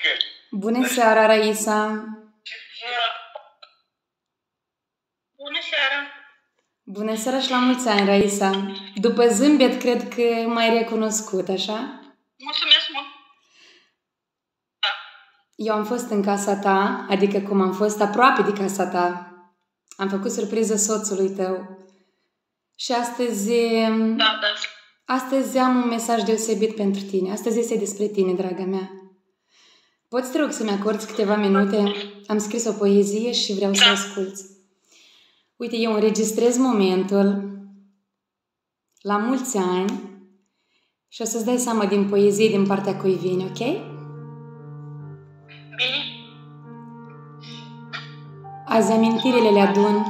nicăieri. Bună seara, Raisa! Bună seara! Bună seara și la mulți ani, Raisa! După zâmbet, cred că m-ai recunoscut, așa? Mulțumesc mult! Eu am fost în casa ta, adică cum am fost aproape de casa ta. Am făcut surpriză soțului tău. Și astăzi... Da, da. Astăzi am un mesaj deosebit pentru tine. Astăzi este despre tine, draga mea. Poți, te rog, să-mi acorzi câteva minute? Am scris o poezie și vreau să o asculți. Uite, eu înregistrez momentul la mulți ani și o să-ți dai seama din poezie din partea cui vine, ok? Bine? Azi amintirile le adun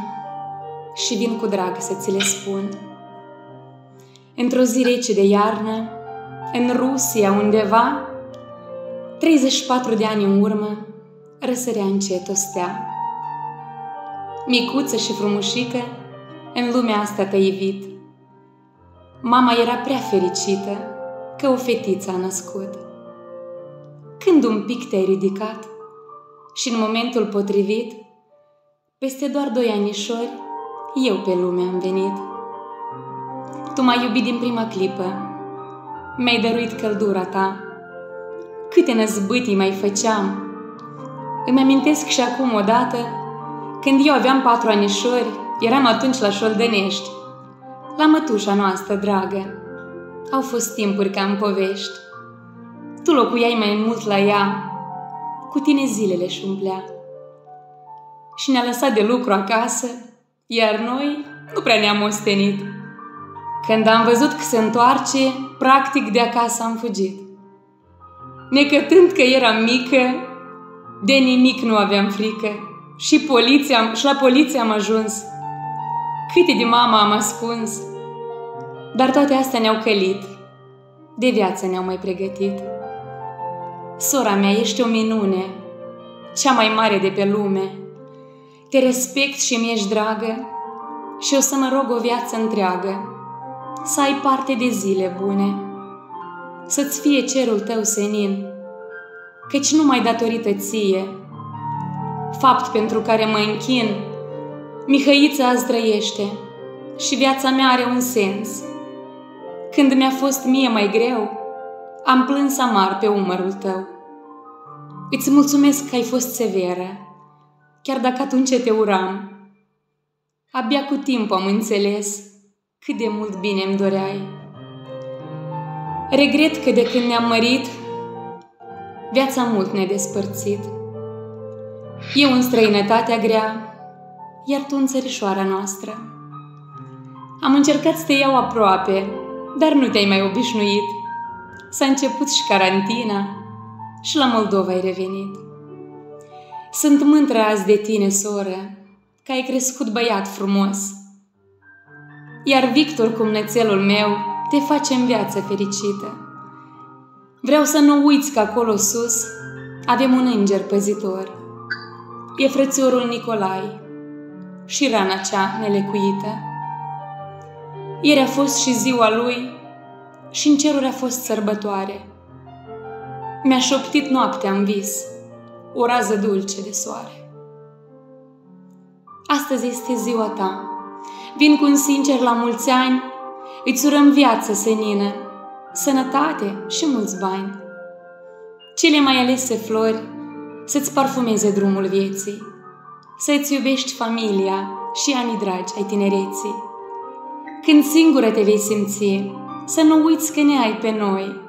și vin cu drag să ți le spun. Într-o zi rece de iarnă, în Rusia undeva, 34 de ani în urmă, răsărea încet o stea. Micuță și frumușică, în lumea asta te ivit. Mama era prea fericită că o fetiță a născut. Când un pic te-ai ridicat și în momentul potrivit, peste doar doi anișori, eu pe lume am venit. Tu m-ai iubit din prima clipă, mi-ai dăruit căldura ta. Câte năzbâtii mai făceam. Îmi amintesc și acum odată, când eu aveam patru anișori, eram atunci la Șoldănești, la mătușa noastră dragă. Au fost timpuri ca în povești. Tu locuiai mai mult la ea, cu tine zilele și șumplea. Și ne-a lăsat de lucru acasă, iar noi nu prea ne-am ostenit. Când am văzut că se întoarce, practic de acasă am fugit. Necătând că eram mică, de nimic nu aveam frică și, poliția, și la poliție am ajuns. Câte de mama am ascuns, dar toate astea ne-au călit, de viață ne-au mai pregătit. Sora mea, ești o minune, cea mai mare de pe lume. Te respect și mi-ești dragă și o să mă rog o viață întreagă să ai parte de zile bune, să-ți fie cerul tău senin, căci numai datorită ție, fapt pentru care mă închin, Mihăița azi trăiește și viața mea are un sens. Când mi-a fost mie mai greu, am plâns amar pe umărul tău. Îți mulțumesc că ai fost severă, chiar dacă atunci te uram. Abia cu timp am înțeles cât de mult bine îmi doreai. Regret că de când ne-am mărit, viața mult ne-a despărțit. Eu în străinătatea grea, iar tu în țărișoara noastră. Am încercat să te iau aproape, dar nu te-ai mai obișnuit. S-a început și carantina și la Moldova ai revenit. Sunt mântră azi de tine, soră, că ai crescut băiat frumos – iar Victor, cumnețelul meu, te face în viață fericită. Vreau să nu uiți că acolo sus avem un înger păzitor. E frățiorul Nicolai și rana cea nelecuită. Ieri a fost și ziua lui și în ceruri a fost sărbătoare. Mi-a șoptit noaptea în vis o rază dulce de soare. Astăzi este ziua ta Vin cu un sincer la mulți ani, îți țurăm viață senină, sănătate și mulți bani. Cele mai alese flori să-ți parfumeze drumul vieții, să-ți iubești familia și anii dragi ai tinereții. Când singură te vei simți, să nu uiți că ne ai pe noi.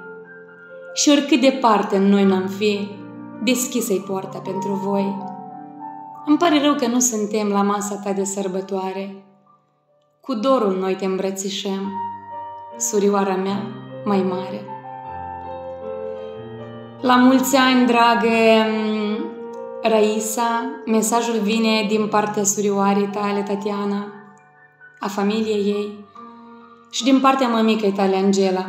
Și oricât departe în noi n-am fi, deschisă-i poarta pentru voi. Îmi pare rău că nu suntem la masa ta de sărbătoare, cu dorul noi te îmbrățișăm, surioara mea mai mare. La mulți ani, dragă mm, Raisa, mesajul vine din partea surioarei tale, Tatiana, a familiei ei și din partea mămicăi tale, Angela.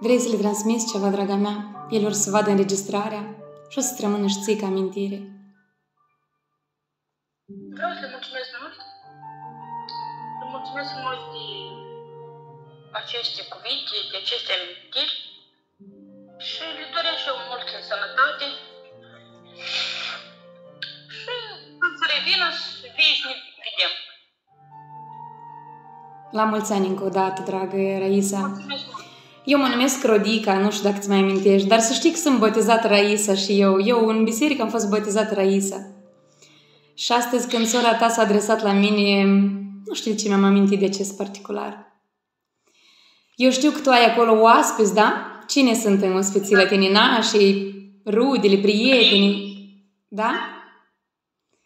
Vrei să le transmiți ceva, draga mea? Ele or să vadă înregistrarea și o să-ți rămână și ții ca amintire. Vreau să le mulțumesc mult. Le mulțumesc mult de aceste cuvinte, de aceste amintiri și le doresc și eu multă sănătate și când să revină să fie și ne vedem. La mulți ani încă o dată, dragă Raisa. Mulțumesc mult! Eu mă numesc Rodica, nu știu dacă ți mai amintești, dar să știi că sunt botezat Raisa și eu. Eu în biserică am fost botezat Raisa. Și astăzi când sora ta s-a adresat la mine, nu știu de ce mi-am amintit de acest particular. Eu știu că tu ai acolo oaspeți, da? Cine sunt în ospiții la tine? Nașii, rudele, prietenii? Da?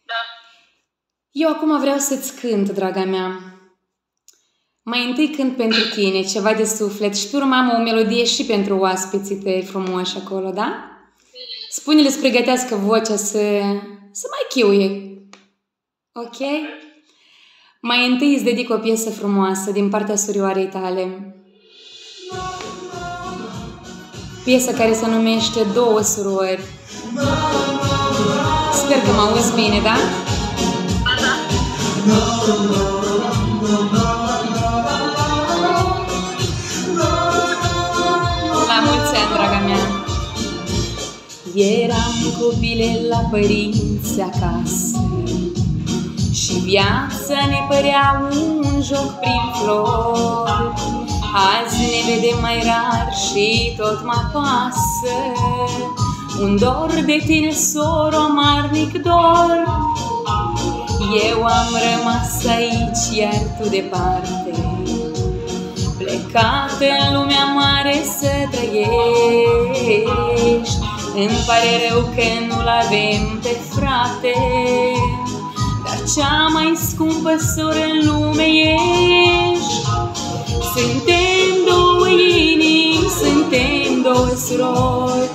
Da, Eu acum vreau să-ți cânt, draga mea. Mai întâi cânt pentru tine, ceva de suflet și pe urmă am o melodie și pentru oaspeții tăi frumoși acolo, da? Spune-le să pregătească vocea să, să mai chiuie. Ok? Mai întâi îți dedic o piesă frumoasă din partea surioarei tale. Piesă care se numește Două surori. Sper că mă auzi bine, da? da, da. La mulți ani, draga mea! Eram copile la părinți acasă Și viața ne părea un joc prin flori. Azi ne vedem mai rar și tot mă pasă Un dor de tine, soro, amarnic dor. Eu am rămas aici, iar tu departe. Plecat în lumea mare să trăiești. Îmi pare rău că nu-l avem pe frate. Dar cea mai scumpă soră în lume ești. Suntem două inimi, suntem două surori.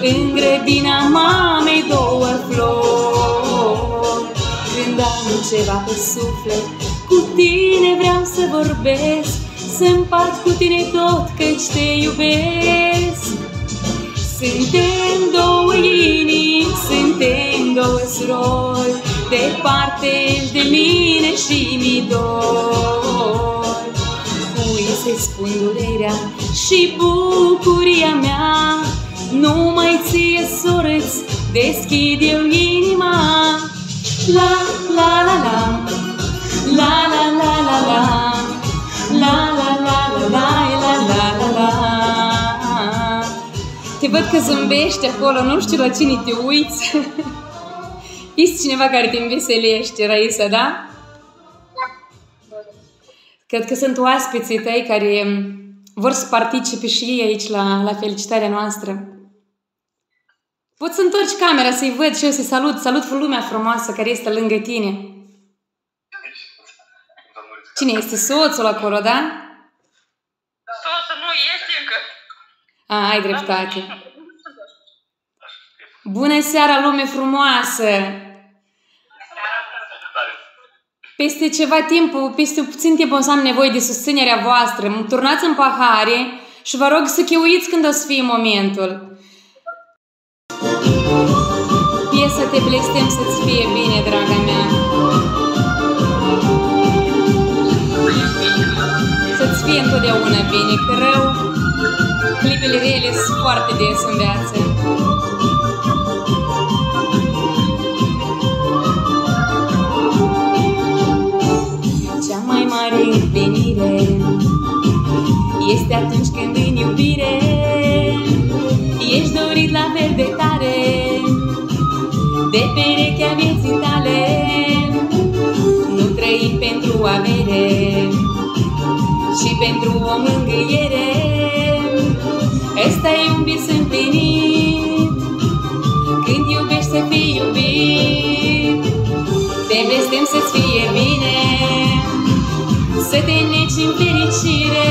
În grădina mamei două flori. Când am ceva pe suflet Cu tine vreau să vorbesc. Să împart cu tine tot căci te iubesc. Suntem două inimi, suntem două surori Departe ești de mine și mi dor Cui să-i spun durerea și bucuria mea Numai ție, soră-ți deschid eu inima La, la, la, la La, la, la, la, la La, la, la, la, la, la, la, la, la. Te văd că zâmbești acolo, nu știu la cine te uiți. Ești cineva care te înveselește, Raisa, da? Cred că sunt oaspeții tăi care vor să participe și ei aici la, la felicitarea noastră. Poți să întorci camera să-i văd și eu să-i salut. Salut lumea frumoasă care este lângă tine. Cine este soțul acolo, da? Soțul nu este încă. A, ai dreptate. Bună seara, lume frumoasă! Peste ceva timp, peste puțin timp o să am nevoie de susținerea voastră. Mă turnați în pahare și vă rog să cheuiți când o să fie momentul. Piesa Te blestem să-ți fie bine, draga mea. Să-ți fie întotdeauna bine, că rău, clipele rele sunt foarte des în viață. Este atunci când în iubire ești dorit la fel de tare de perechea vieții tale. Nu trăim pentru avere, și pentru o mângâiere. Ăsta e un vis împlinit, când iubești să fii iubit. Te blestem să-ți fie bine, să te neci în fericire,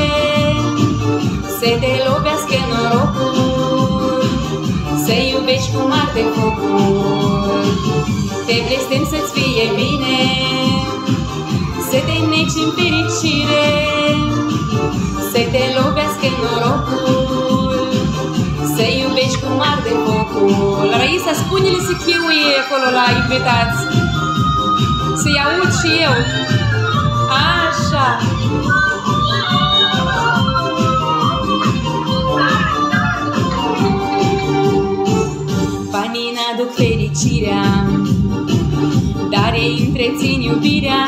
să te lovească norocul, să iubești cu mare focul. Te blestem să-ți fie bine, să te neci în fericire, să te lovească norocul, să iubești cum arde focul. Raisa, spune-le să chiuie acolo la invitați, să-i aud și eu așa. Banii n-aduc fericirea, dar ei întrețin iubirea.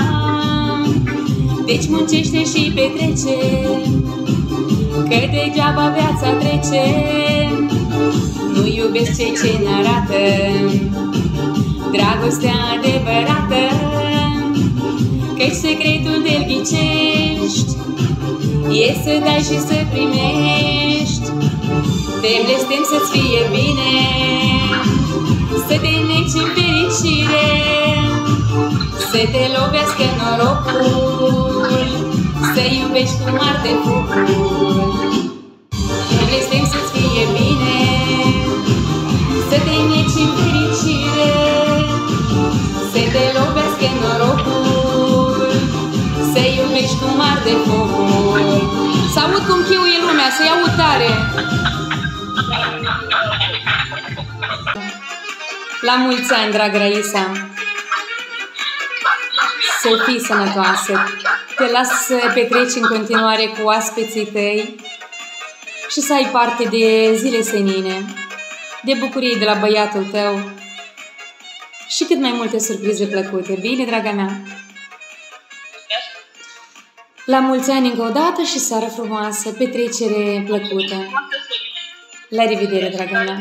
Deci muncește și petrece, că degeaba viața trece. Nu iubesc cei ce ne arată dragostea adevărată. Căci secretul de ghicești E să dai și să primești. Te blestem să-ți fie bine Să te neci în fericire Să te lovească norocul Să iubești cum arde focul. Te blestem să-ți arde focul Să aud cum chiuie lumea, să-i aud tare La mulți ani, dragă Raisa! Să fii sănătoasă! Te las să petreci în continuare cu oaspeții tăi și să ai parte de zile senine, de bucurie de la băiatul tău și cât mai multe surprize plăcute. Bine, draga mea? La mulți ani încă o dată și seară frumoasă, petrecere plăcută. La revedere, draga mea!